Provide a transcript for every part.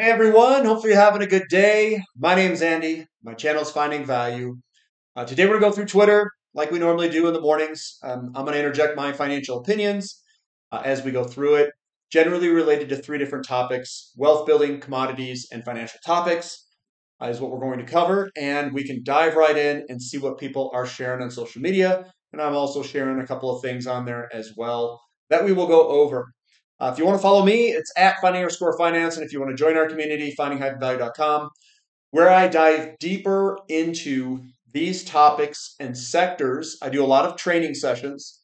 Hey everyone, hopefully you're having a good day. My name's Andy. My channel is Finding Value. Uh, today we're going to go through Twitter like we normally do in the mornings. Um, I'm going to interject my financial opinions uh, as we go through it, generally related to three different topics wealth building, commodities, and financial topics uh, is what we're going to cover. And we can dive right in and see what people are sharing on social media. And I'm also sharing a couple of things on there as well that we will go over. Uh, if you want to follow me, it's at finding underscore finance. And if you want to join our community, finding-value.com, where I dive deeper into these topics and sectors. I do a lot of training sessions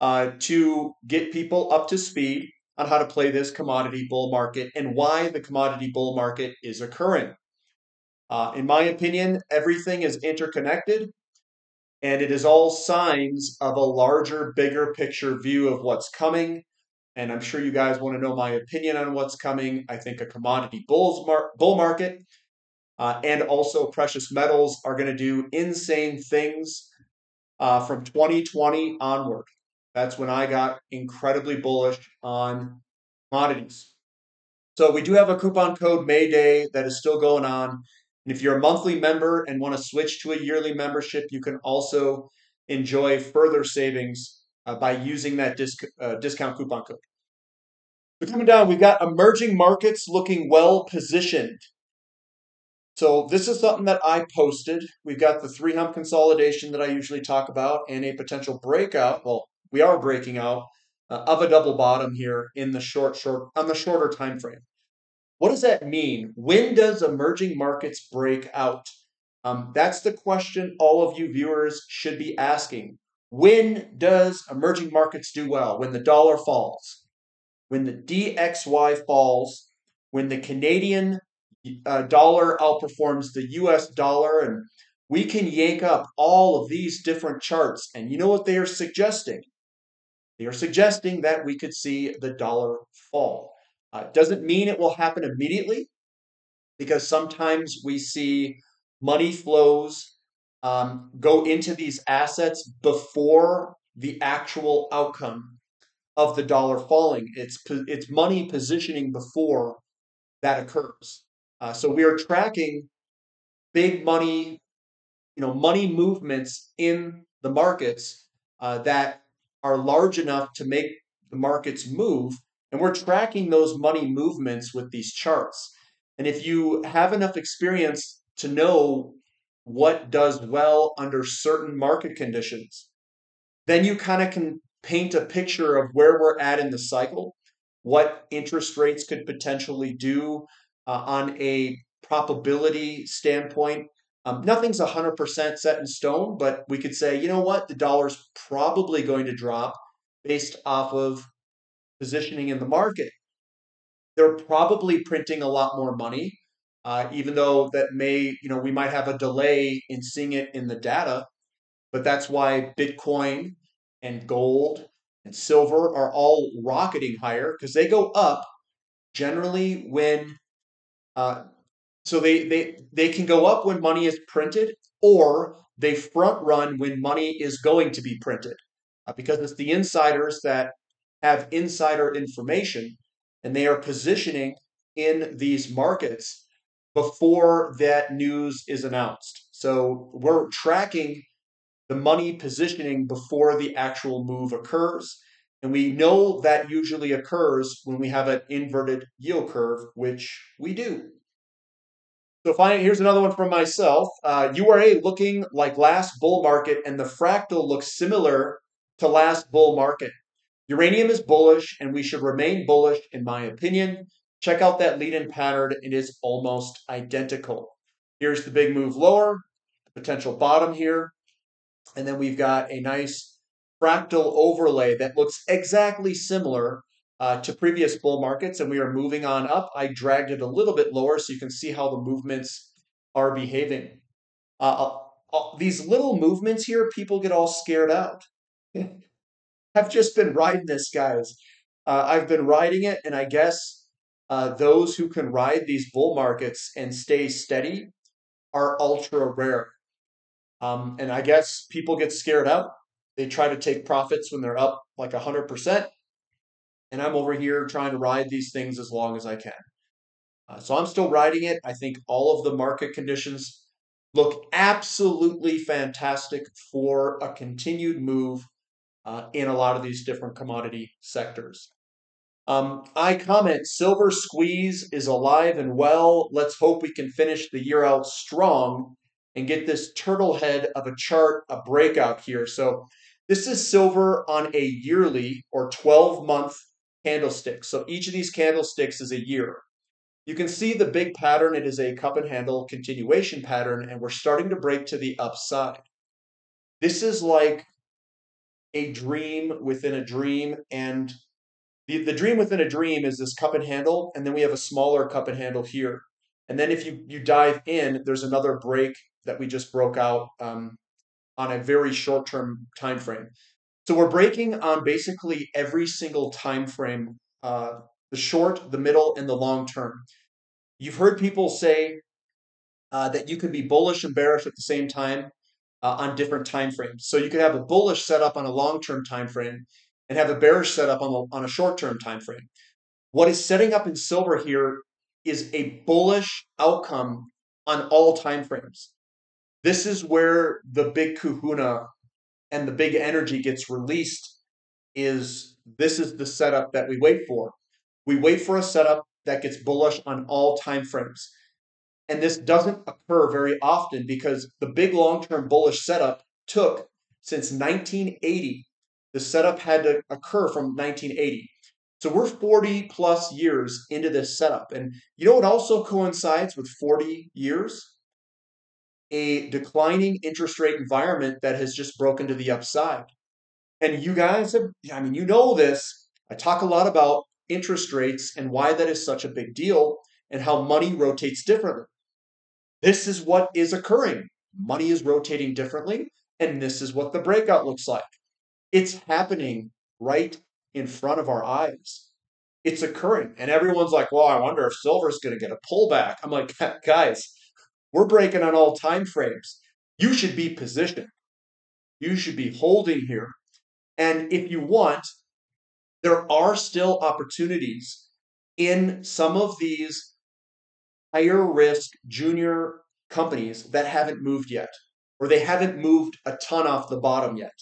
uh, to get people up to speed on how to play this commodity bull market and why the commodity bull market is occurring. Uh, in my opinion, everything is interconnected and it is all signs of a larger, bigger picture view of what's coming and I'm sure you guys want to know my opinion on what's coming. I think a commodity bulls mar- bull market uh, and also precious metals are going to do insane things uh, from 2020 onward. That's when I got incredibly bullish on commodities. So we do have a coupon code Mayday that is still going on. And if you're a monthly member and want to switch to a yearly membership, you can also enjoy further savings uh, by using that disc, uh, discount coupon code. But coming down, we've got emerging markets looking well positioned. So this is something that I posted. We've got the three hump consolidation that I usually talk about and a potential breakout. Well, we are breaking out uh, of a double bottom here in the short, short on the shorter time frame. What does that mean? When does emerging markets break out? Um, that's the question all of you viewers should be asking. When does emerging markets do well? When the dollar falls, when the DXY falls, when the Canadian uh, dollar outperforms the US dollar, and we can yank up all of these different charts. And you know what they are suggesting? They are suggesting that we could see the dollar fall. Uh, doesn't mean it will happen immediately because sometimes we see money flows um, go into these assets before the actual outcome of the dollar falling. It's it's money positioning before that occurs. Uh, so we are tracking big money, you know, money movements in the markets uh, that are large enough to make the markets move, and we're tracking those money movements with these charts. And if you have enough experience to know what does well under certain market conditions, then you kind of can paint a picture of where we're at in the cycle, what interest rates could potentially do uh, on a probability standpoint. Um, nothing's 100% set in stone, but we could say, you know what, the dollar's probably going to drop based off of positioning in the market. They're probably printing a lot more money, uh, even though that may, you know, we might have a delay in seeing it in the data. But that's why Bitcoin and gold and silver are all rocketing higher because they go up generally when uh, so they they they can go up when money is printed or they front run when money is going to be printed uh, because it's the insiders that have insider information and they are positioning in these markets before that news is announced so we're tracking the money positioning before the actual move occurs. And we know that usually occurs when we have an inverted yield curve, which we do. So finally, here's another one from myself. Uh, URA looking like last bull market, and the fractal looks similar to last bull market. Uranium is bullish, and we should remain bullish, in my opinion. Check out that lead-in pattern. It is almost identical. Here's the big move lower, potential bottom here. And then we've got a nice fractal overlay that looks exactly similar uh, to previous bull markets. And we are moving on up. I dragged it a little bit lower so you can see how the movements are behaving. Uh, uh, uh these little movements here, people get all scared out. I've just been riding this, guys. Uh, I've been riding it, and I guess uh, those who can ride these bull markets and stay steady are ultra rare. Um, and I guess people get scared out. They try to take profits when they're up like 100%. And I'm over here trying to ride these things as long as I can. Uh, so I'm still riding it. I think all of the market conditions look absolutely fantastic for a continued move uh, in a lot of these different commodity sectors. Um, I comment silver squeeze is alive and well. Let's hope we can finish the year out strong and get this turtle head of a chart a breakout here. So this is silver on a yearly or 12 month candlestick. So each of these candlesticks is a year. You can see the big pattern. It is a cup and handle continuation pattern, and we're starting to break to the upside. This is like a dream within a dream, and the, the dream within a dream is this cup and handle, and then we have a smaller cup and handle here. And then if you, you dive in, there's another break that we just broke out um, on a very short term time frame. So we're breaking on basically every single time frame, uh, the short, the middle, and the long term. You've heard people say uh, that you can be bullish and bearish at the same time uh, on different time frames. So you could have a bullish setup on a long term time frame and have a bearish setup on, the, on a short term time frame. What is setting up in silver here is a bullish outcome on all time frames. This is where the big kahuna and the big energy gets released is this is the setup that we wait for. We wait for a setup that gets bullish on all time frames. And this doesn't occur very often because the big long-term bullish setup took since 1980. The setup had to occur from 1980. So we're 40 plus years into this setup. And you know what also coincides with 40 years? a declining interest rate environment that has just broken to the upside. And you guys have, I mean, you know this. I talk a lot about interest rates and why that is such a big deal and how money rotates differently. This is what is occurring. Money is rotating differently, and this is what the breakout looks like. It's happening right in front of our eyes. It's occurring. And everyone's like, well, I wonder if silver's going to get a pullback. I'm like, guys, we're breaking on all time frames. You should be positioned. You should be holding here. And if you want, there are still opportunities in some of these higher risk junior companies that haven't moved yet, or they haven't moved a ton off the bottom yet.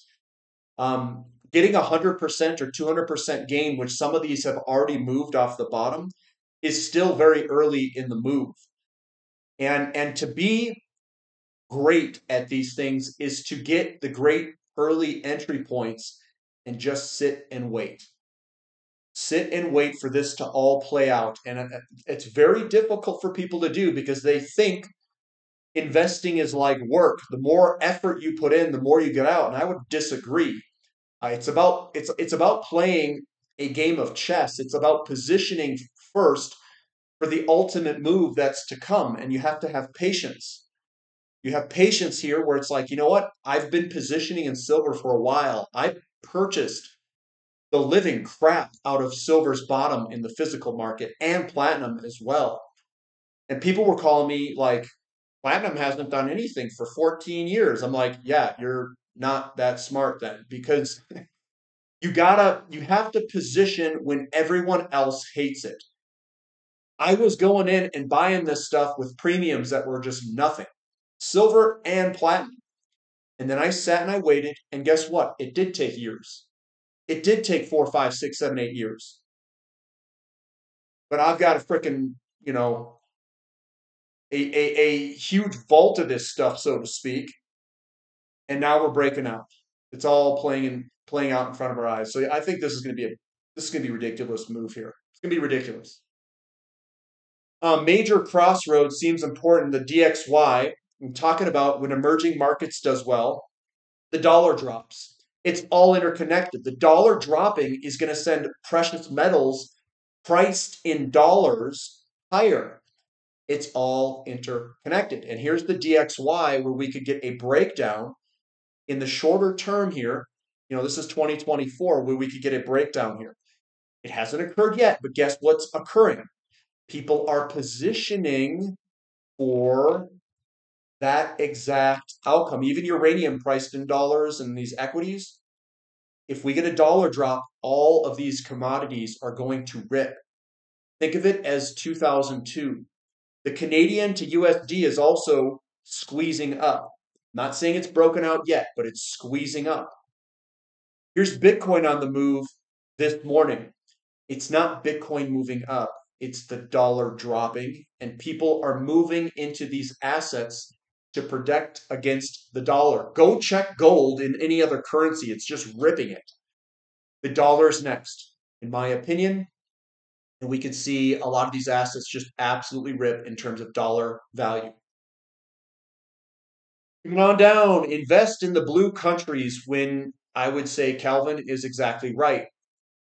Um, getting 100% or 200% gain, which some of these have already moved off the bottom, is still very early in the move. And and to be great at these things is to get the great early entry points and just sit and wait. Sit and wait for this to all play out. And uh, it's very difficult for people to do because they think investing is like work. The more effort you put in, the more you get out. And I would disagree. Uh, it's about it's it's about playing a game of chess. It's about positioning first for the ultimate move that's to come. And you have to have patience. You have patience here where it's like, you know what? I've been positioning in silver for a while. I purchased the living crap out of silver's bottom in the physical market and platinum as well. And people were calling me like, platinum hasn't done anything for 14 years. I'm like, yeah, you're not that smart then because you gotta, you have to position when everyone else hates it. I was going in and buying this stuff with premiums that were just nothing silver and platinum. And then I sat and I waited, and guess what? It did take years. It did take four, five, six, seven, eight years. But I've got a freaking, you know, a, a, a huge vault of this stuff, so to speak. And now we're breaking out. It's all playing in, playing out in front of our eyes. So I think this is going to be a this is going to be ridiculous move here. It's going to be ridiculous. A major crossroads seems important. The DXY, I'm talking about when emerging markets does well, the dollar drops. It's all interconnected. The dollar dropping is going to send precious metals priced in dollars higher. It's all interconnected. And here's the DXY where we could get a breakdown in the shorter term here. You know, this is 2024 where we could get a breakdown here. It hasn't occurred yet, but guess what's occurring? people are positioning for that exact outcome. Even uranium priced in dollars and these equities, if we get a dollar drop, all of these commodities are going to rip. Think of it as 2002. The Canadian to USD is also squeezing up. Not saying it's broken out yet, but it's squeezing up. Here's Bitcoin on the move this morning. It's not Bitcoin moving up, it's the dollar dropping, and people are moving into these assets to protect against the dollar. Go check gold in any other currency, it's just ripping it. The dollar is next, in my opinion. And we can see a lot of these assets just absolutely rip in terms of dollar value. Moving on down, invest in the blue countries when I would say Calvin is exactly right.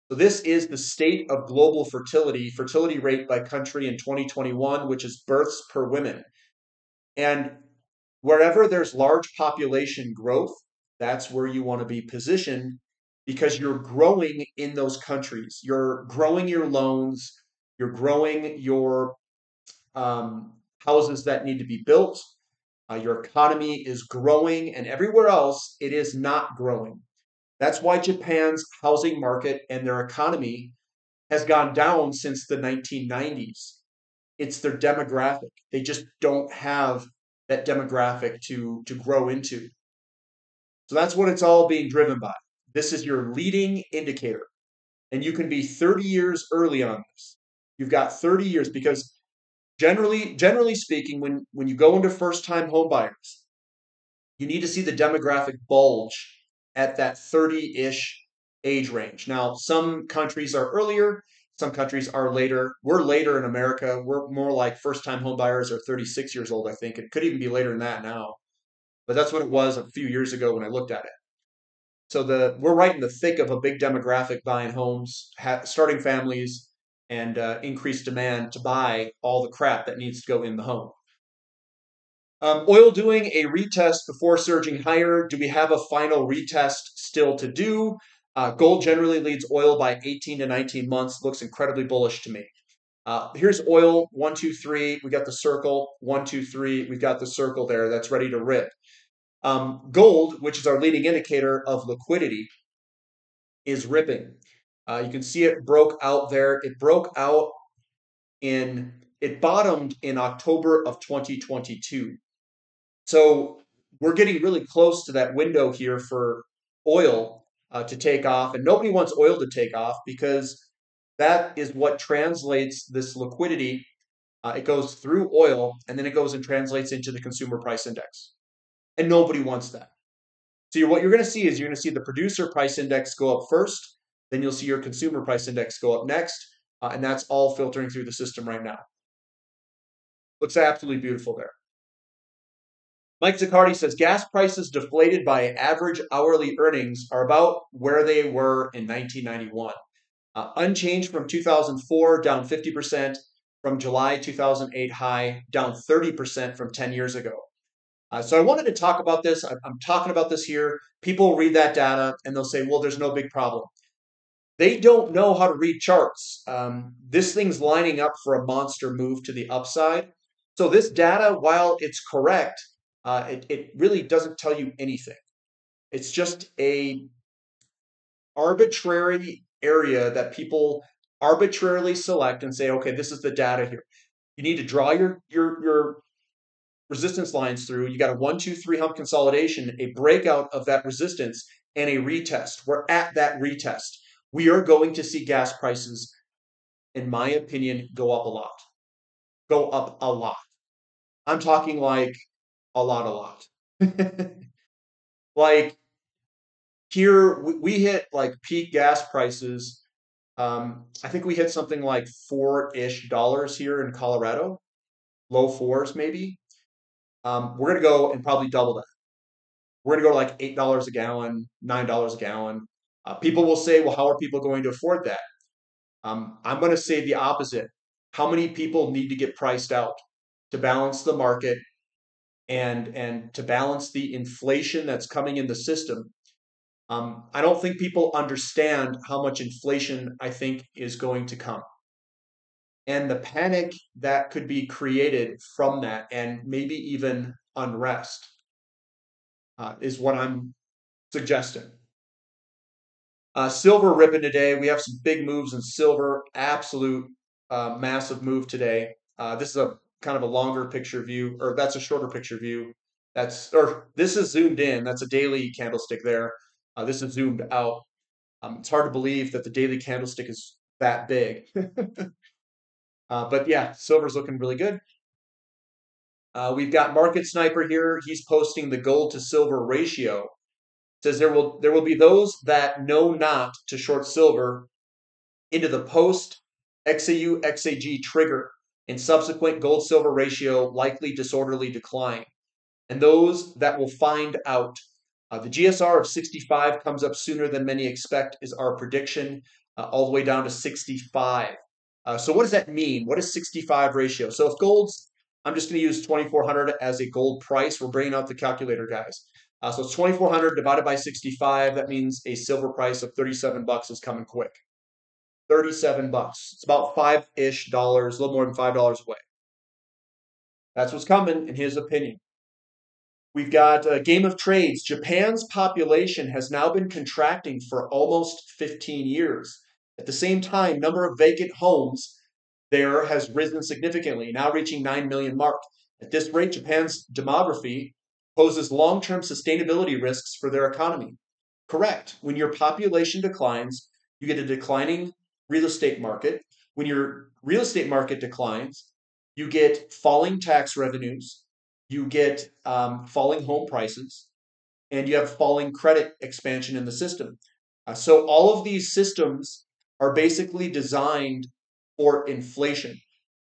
So this is the state of global fertility, fertility rate by country in 2021, which is births per women. And wherever there's large population growth, that's where you want to be positioned because you're growing in those countries. You're growing your loans, you're growing your um, houses that need to be built. Uh, your economy is growing, and everywhere else, it is not growing. That's why Japan's housing market and their economy has gone down since the 1990s. It's their demographic. They just don't have that demographic to, to grow into. So that's what it's all being driven by. This is your leading indicator. And you can be 30 years early on this. You've got 30 years because generally, generally speaking, when, when you go into first time home buyers, you need to see the demographic bulge at that 30 ish age range. Now, some countries are earlier, some countries are later. We're later in America. We're more like first time home buyers are 36 years old, I think. It could even be later than that now. But that's what it was a few years ago when I looked at it. So the we're right in the thick of a big demographic buying homes, ha- starting families, and uh, increased demand to buy all the crap that needs to go in the home. Um, oil doing a retest before surging higher. Do we have a final retest still to do? Uh, gold generally leads oil by 18 to 19 months. Looks incredibly bullish to me. Uh, here's oil one, two, three. We got the circle one, two, three. We've got the circle there that's ready to rip. Um, gold, which is our leading indicator of liquidity, is ripping. Uh, you can see it broke out there. It broke out in, it bottomed in October of 2022. So we're getting really close to that window here for oil uh, to take off, and nobody wants oil to take off because that is what translates this liquidity. Uh, it goes through oil, and then it goes and translates into the consumer price index, and nobody wants that. So you're, what you're going to see is you're going to see the producer price index go up first, then you'll see your consumer price index go up next, uh, and that's all filtering through the system right now. Looks absolutely beautiful there. Mike Zaccardi says gas prices deflated by average hourly earnings are about where they were in 1991. Uh, unchanged from 2004, down 50%, from July 2008 high, down 30% from 10 years ago. Uh, so I wanted to talk about this. I'm talking about this here. People read that data and they'll say, well, there's no big problem. They don't know how to read charts. Um, this thing's lining up for a monster move to the upside. So this data, while it's correct, uh, it, it really doesn't tell you anything. It's just a arbitrary area that people arbitrarily select and say, okay, this is the data here. You need to draw your your your resistance lines through. You got a one, two, three hump consolidation, a breakout of that resistance, and a retest. We're at that retest. We are going to see gas prices, in my opinion, go up a lot. Go up a lot. I'm talking like a lot, a lot. like here, we, hit like peak gas prices. Um, I think we hit something like four ish dollars here in Colorado, low fours maybe. Um, we're gonna go and probably double that. We're gonna go to like eight dollars a gallon, nine dollars a gallon. Uh, people will say, "Well, how are people going to afford that?" Um, I'm going to say the opposite. How many people need to get priced out to balance the market and and to balance the inflation that's coming in the system. Um, I don't think people understand how much inflation I think is going to come. And the panic that could be created from that, and maybe even unrest, uh, is what I'm suggesting. Uh, silver ripping today. We have some big moves in silver. Absolute uh, massive move today. Uh, this is a kind of a longer picture view, or that's a shorter picture view. That's or this is zoomed in. That's a daily candlestick there. Uh, this is zoomed out. Um, it's hard to believe that the daily candlestick is that big. uh, but yeah, silver's looking really good. Uh, we've got Market Sniper here. He's posting the gold to silver ratio. Says there will there will be those that know not to short silver into the post XAU XAG trigger and subsequent gold silver ratio likely disorderly decline. And those that will find out. Uh, the GSR of 65 comes up sooner than many expect, is our prediction, uh, all the way down to 65. Uh, so, what does that mean? What is 65 ratio? So, if gold's, I'm just going to use 2400 as a gold price. We're bringing out the calculator, guys. Uh, so, it's 2400 divided by 65. That means a silver price of 37 bucks is coming quick. 37 bucks. It's about five ish dollars, a little more than five dollars away. That's what's coming, in his opinion. We've got a game of trades. Japan's population has now been contracting for almost 15 years. At the same time, number of vacant homes there has risen significantly, now reaching 9 million mark. At this rate, Japan's demography poses long-term sustainability risks for their economy. Correct. When your population declines, you get a declining real estate market. When your real estate market declines, you get falling tax revenues, you get um, falling home prices, and you have falling credit expansion in the system. Uh, so all of these systems are basically designed for inflation.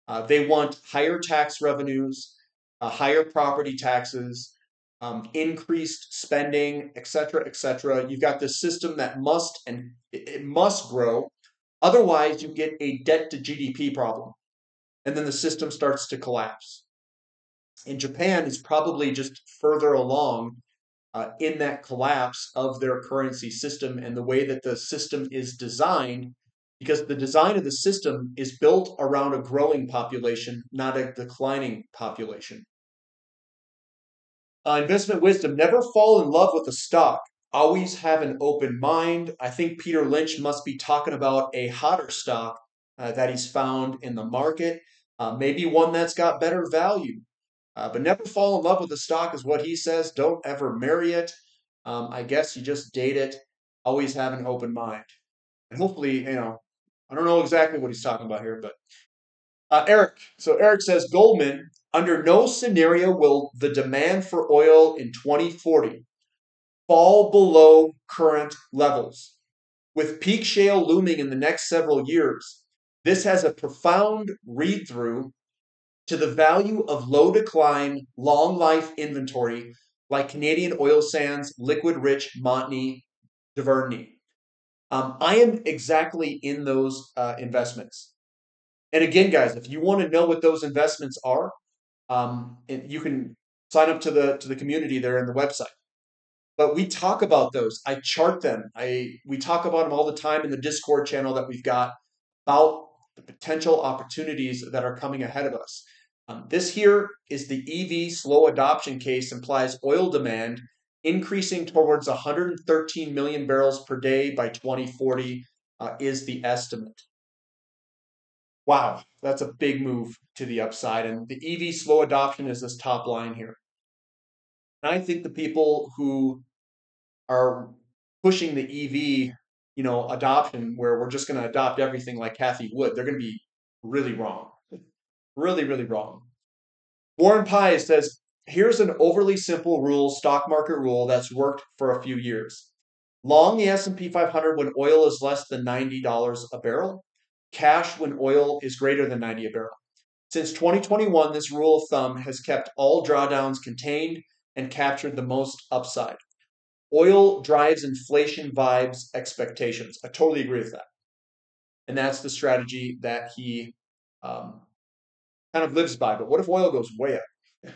Uh, they want higher tax revenues, uh, higher property taxes, um, increased spending, etc., etc. You've got this system that must and it must grow Otherwise, you get a debt to GDP problem, and then the system starts to collapse. And Japan is probably just further along uh, in that collapse of their currency system and the way that the system is designed, because the design of the system is built around a growing population, not a declining population. Uh, investment wisdom never fall in love with a stock always have an open mind. I think Peter Lynch must be talking about a hotter stock uh, that he's found in the market, uh, maybe one that's got better value. Uh, but never fall in love with the stock is what he says. Don't ever marry it. Um, I guess you just date it. Always have an open mind. And hopefully, you know, I don't know exactly what he's talking about here, but uh, Eric. So Eric says Goldman, under no scenario will the demand for oil in 2040 fall below current levels. With peak shale looming in the next several years, this has a profound read through to the value of low decline, long life inventory like Canadian oil sands, liquid rich Montney, Duvernay. Um, I am exactly in those uh, investments. And again, guys, if you want to know what those investments are, um, you can sign up to the to the community there in the website but we talk about those. I chart them. I we talk about them all the time in the Discord channel that we've got about the potential opportunities that are coming ahead of us. Um, this here is the EV slow adoption case implies oil demand increasing towards 113 million barrels per day by 2040 uh, is the estimate. Wow, that's a big move to the upside. And the EV slow adoption is this top line here. And I think the people who are pushing the EV, you know, adoption where we're just going to adopt everything like Cathie Wood, they're going to be really wrong. Really, really wrong. Warren Pye says, here's an overly simple rule, stock market rule that's worked for a few years. Long the S&P 500 when oil is less than $90 a barrel. Cash when oil is greater than 90 a barrel. Since 2021, this rule of thumb has kept all drawdowns contained and captured the most upside. Oil drives inflation vibes expectations. I totally agree with that. And that's the strategy that he um, kind of lives by. But what if oil goes way up?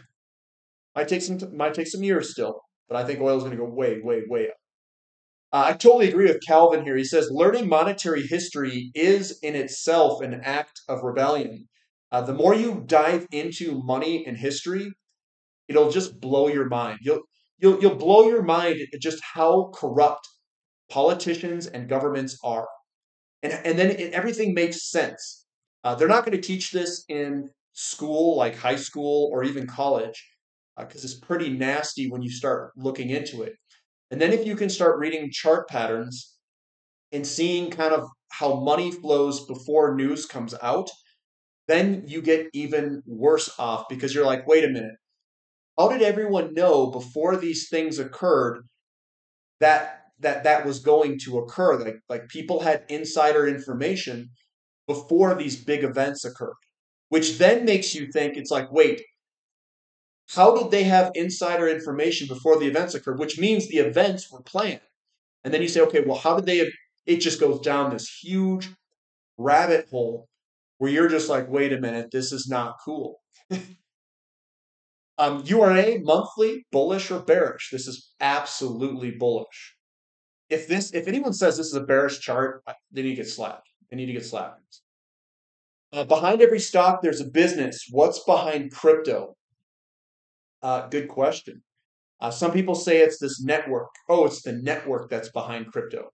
might take some might take some years still, but I think oil is going to go way, way, way up. Uh, I totally agree with Calvin here. He says learning monetary history is in itself an act of rebellion. Uh, the more you dive into money and history, it'll just blow your mind. You'll you'll you'll blow your mind at just how corrupt politicians and governments are, and and then it, everything makes sense. Uh, they're not going to teach this in school, like high school or even college, because uh, it's pretty nasty when you start looking into it. And then if you can start reading chart patterns and seeing kind of how money flows before news comes out, then you get even worse off because you're like, wait a minute, how did everyone know before these things occurred that that that was going to occur? Like like people had insider information before these big events occurred, which then makes you think it's like, wait, how did they have insider information before the events occurred? Which means the events were planned. And then you say, okay, well, how did they? It just goes down this huge rabbit hole where you're just like, wait a minute, this is not cool. um, URA monthly, bullish or bearish? This is absolutely bullish. If this, if anyone says this is a bearish chart, they need to get slapped. They need to get slapped. Uh, behind every stock, there's a business. What's behind crypto? Uh, good question. Uh, some people say it's this network. Oh, it's the network that's behind crypto.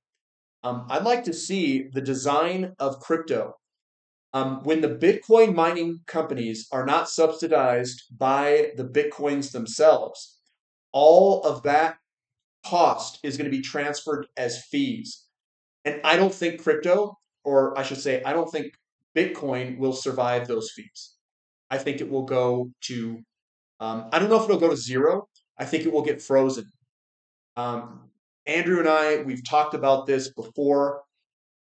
Um, I'd like to see the design of crypto. Um, when the Bitcoin mining companies are not subsidized by the Bitcoins themselves, all of that cost is going to be transferred as fees. And I don't think crypto, or I should say, I don't think Bitcoin will survive those fees. I think it will go to um, I don't know if it'll go to zero. I think it will get frozen. Um, Andrew and I, we've talked about this before.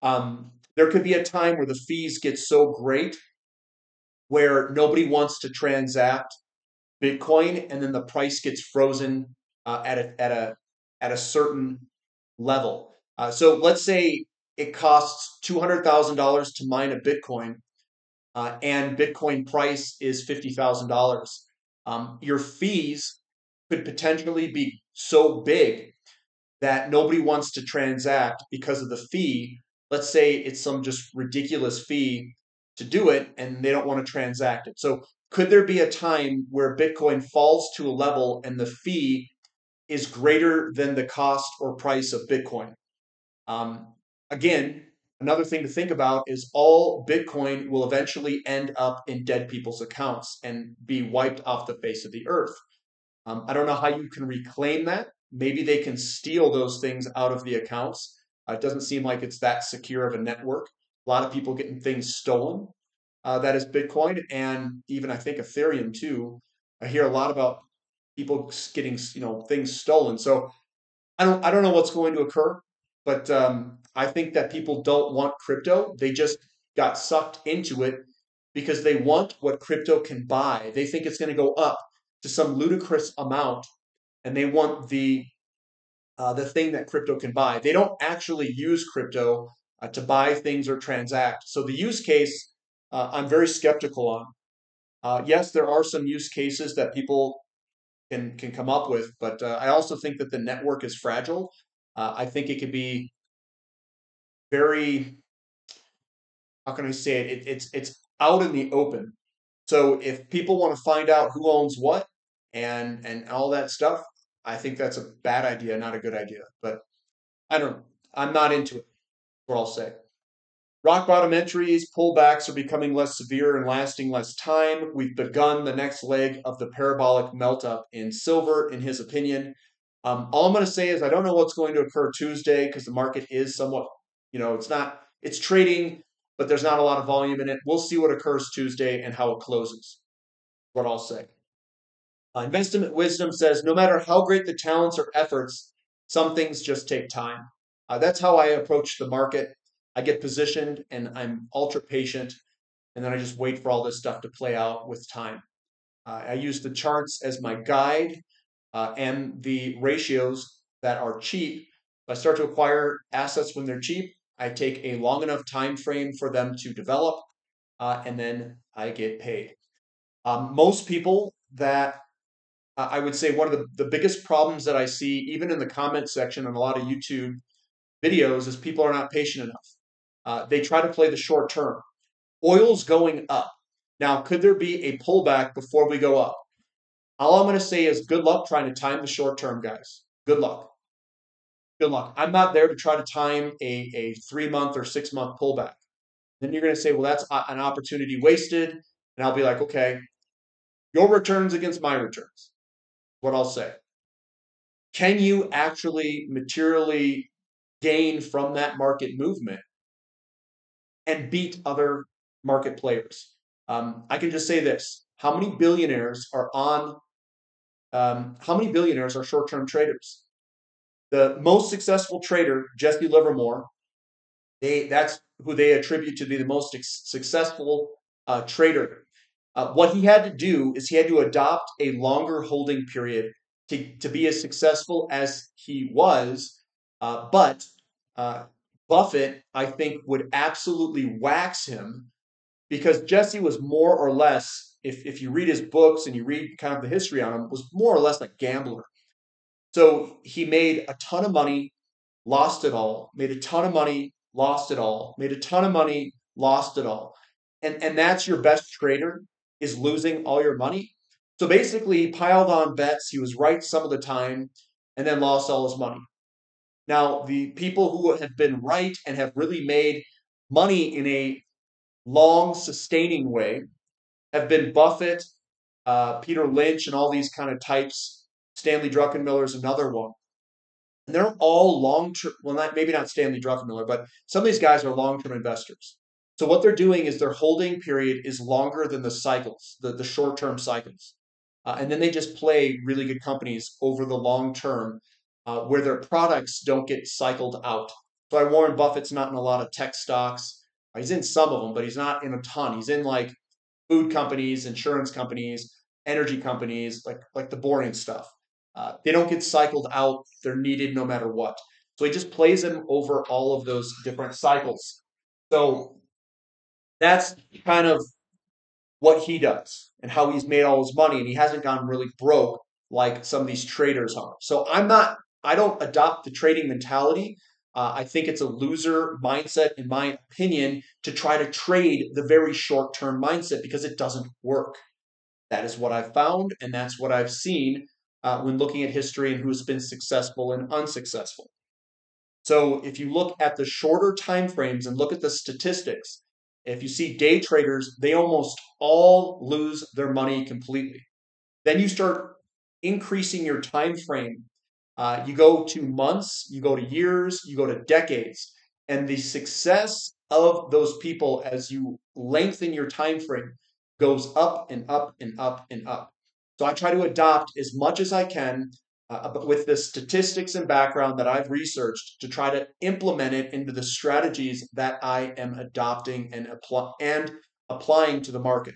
Um, there could be a time where the fees get so great where nobody wants to transact Bitcoin, and then the price gets frozen uh, at a at a at a certain level. Uh, so let's say it costs two hundred thousand dollars to mine a Bitcoin, uh, and Bitcoin price is fifty thousand dollars um, your fees could potentially be so big that nobody wants to transact because of the fee. Let's say it's some just ridiculous fee to do it and they don't want to transact it. So, could there be a time where Bitcoin falls to a level and the fee is greater than the cost or price of Bitcoin? Um, again, Another thing to think about is all Bitcoin will eventually end up in dead people's accounts and be wiped off the face of the earth. Um, I don't know how you can reclaim that. Maybe they can steal those things out of the accounts. Uh, it doesn't seem like it's that secure of a network. A lot of people getting things stolen. Uh, that is Bitcoin and even I think Ethereum too. I hear a lot about people getting you know things stolen. So I don't I don't know what's going to occur. But um, I think that people don't want crypto. They just got sucked into it because they want what crypto can buy. They think it's going to go up to some ludicrous amount, and they want the uh, the thing that crypto can buy. They don't actually use crypto uh, to buy things or transact. So the use case, uh, I'm very skeptical on. Uh, yes, there are some use cases that people can can come up with, but uh, I also think that the network is fragile. Uh, I think it could be very how can I say it? it? It's it's out in the open. So if people want to find out who owns what and and all that stuff, I think that's a bad idea, not a good idea. But I don't know. I'm not into it. What I'll say. Rock bottom entries, pullbacks are becoming less severe and lasting less time. We've begun the next leg of the parabolic melt up in silver, in his opinion. Um, all I'm going to say is I don't know what's going to occur Tuesday because the market is somewhat, you know, it's not, it's trading, but there's not a lot of volume in it. We'll see what occurs Tuesday and how it closes. What I'll say. Uh, Investment Wisdom says no matter how great the talents or efforts, some things just take time. Uh, that's how I approach the market. I get positioned and I'm ultra patient, and then I just wait for all this stuff to play out with time. Uh, I use the charts as my guide uh, and the ratios that are cheap. If I start to acquire assets when they're cheap, I take a long enough time frame for them to develop, uh, and then I get paid. Um, most people that uh, I would say one of the, the biggest problems that I see, even in the comment section on a lot of YouTube videos, is people are not patient enough. Uh, they try to play the short term. Oil's going up. Now, could there be a pullback before we go up? All I'm going to say is good luck trying to time the short term, guys. Good luck. Good luck. I'm not there to try to time a, a three month or six month pullback. Then you're going to say, well, that's an opportunity wasted. And I'll be like, okay, your returns against my returns. What I'll say. Can you actually materially gain from that market movement and beat other market players? Um, I can just say this how many billionaires are on um, how many billionaires are short-term traders the most successful trader jesse livermore they that's who they attribute to be the most successful uh, trader uh, what he had to do is he had to adopt a longer holding period to, to be as successful as he was uh, but uh, buffett i think would absolutely wax him because Jesse was more or less, if, if you read his books and you read kind of the history on him, was more or less a gambler. So he made a ton of money, lost it all, made a ton of money, lost it all, made a ton of money, lost it all. And, and that's your best trader is losing all your money. So basically, he piled on bets. He was right some of the time and then lost all his money. Now, the people who have been right and have really made money in a long, sustaining way have been Buffett, uh, Peter Lynch, and all these kind of types. Stanley Druckenmiller is another one. And they're all long term, well, not, maybe not Stanley Druckenmiller, but some of these guys are long term investors. So what they're doing is their holding period is longer than the cycles, the, the short term cycles. Uh, and then they just play really good companies over the long term uh, where their products don't get cycled out. So I Warren Buffett's not in a lot of tech stocks. He's in some of them, but he's not in a ton. He's in like food companies, insurance companies, energy companies, like like the boring stuff. Uh, they don't get cycled out. They're needed no matter what. So he just plays them over all of those different cycles. So that's kind of what he does and how he's made all his money. And he hasn't gone really broke like some of these traders are. So I'm not, I don't adopt the trading mentality uh, I think it's a loser mindset, in my opinion, to try to trade the very short term mindset because it doesn't work. That is what I've found, and that's what I've seen uh, when looking at history and who's been successful and unsuccessful. So if you look at the shorter time frames and look at the statistics, if you see day traders, they almost all lose their money completely. Then you start increasing your time frame uh, you go to months, you go to years, you go to decades, and the success of those people as you lengthen your time frame goes up and up and up and up. So I try to adopt as much as I can uh, but with the statistics and background that I've researched to try to implement it into the strategies that I am adopting and, apply- and applying to the market.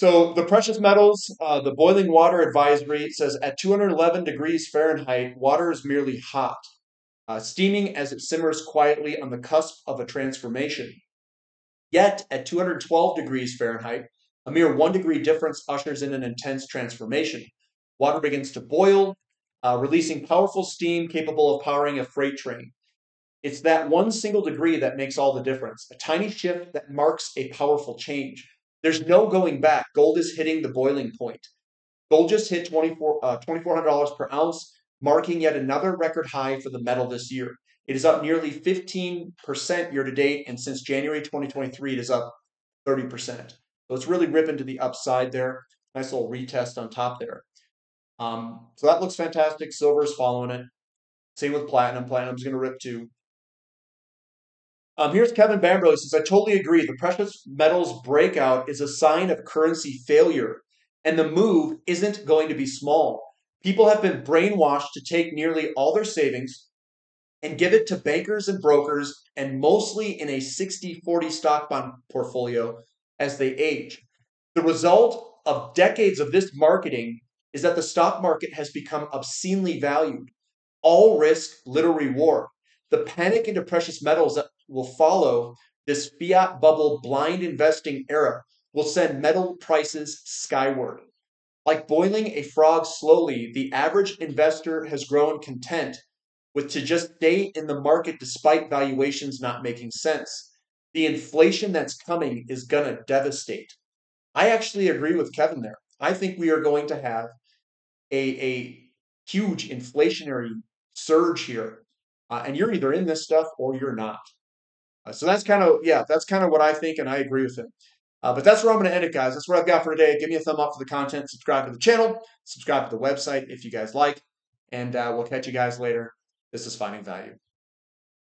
So the precious metals, uh, the boiling water advisory says at 211 degrees Fahrenheit, water is merely hot, uh, steaming as it simmers quietly on the cusp of a transformation. Yet at 212 degrees Fahrenheit, a mere one degree difference ushers in an intense transformation. Water begins to boil, uh, releasing powerful steam capable of powering a freight train. It's that one single degree that makes all the difference, a tiny shift that marks a powerful change. There's no going back. Gold is hitting the boiling point. Gold just hit 24, uh, $2,400 per ounce, marking yet another record high for the metal this year. It is up nearly 15% year to date, and since January 2023, it is up 30%. So it's really ripping to the upside there. Nice little retest on top there. Um, so that looks fantastic. Silver is following it. Same with platinum. Platinum's going to rip too. Um, here's Kevin Bambrough. He says, I totally agree. The precious metals breakout is a sign of currency failure, and the move isn't going to be small. People have been brainwashed to take nearly all their savings and give it to bankers and brokers, and mostly in a 60 40 stock bond portfolio as they age. The result of decades of this marketing is that the stock market has become obscenely valued. All risk, little reward. The panic into precious metals that will follow this fiat bubble blind investing era will send metal prices skyward. Like boiling a frog slowly, the average investor has grown content with to just stay in the market despite valuations not making sense. The inflation that's coming is going to devastate. I actually agree with Kevin there. I think we are going to have a, a huge inflationary surge here uh, and you're either in this stuff or you're not. Uh, so that's kind of yeah, that's kind of what I think, and I agree with him. Uh, but that's where I'm going to end it, guys. That's what I've got for today. Give me a thumb up for the content. Subscribe to the channel. Subscribe to the website if you guys like. And uh, we'll catch you guys later. This is Finding Value.